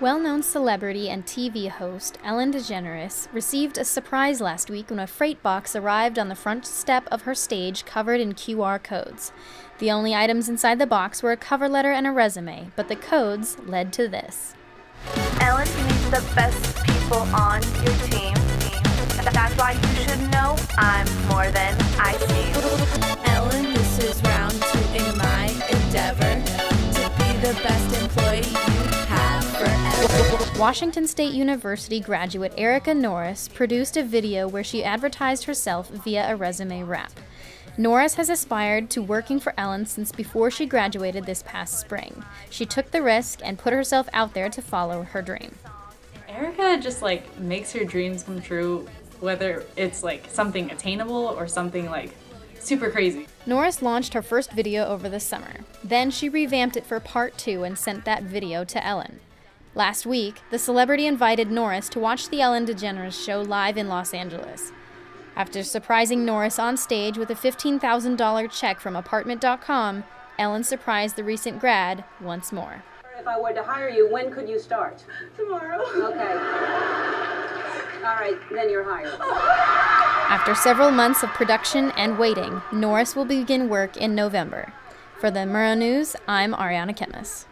Well known celebrity and TV host Ellen DeGeneres received a surprise last week when a freight box arrived on the front step of her stage covered in QR codes. The only items inside the box were a cover letter and a resume, but the codes led to this. Ellen, you need the best people on your team. That's why you should know I'm more than I seem. Ellen, this is round two in my endeavor to be the best Washington State University graduate Erica Norris produced a video where she advertised herself via a resume rap. Norris has aspired to working for Ellen since before she graduated this past spring. She took the risk and put herself out there to follow her dream. Erica just like makes her dreams come true, whether it's like something attainable or something like super crazy. Norris launched her first video over the summer. Then she revamped it for part two and sent that video to Ellen. Last week, the celebrity invited Norris to watch the Ellen DeGeneres show live in Los Angeles. After surprising Norris on stage with a $15,000 check from Apartments.com, Ellen surprised the recent grad once more. If I were to hire you, when could you start? Tomorrow. Okay. All right, then you're hired. After several months of production and waiting, Norris will begin work in November. For the Murrow News, I'm Ariana Kemis.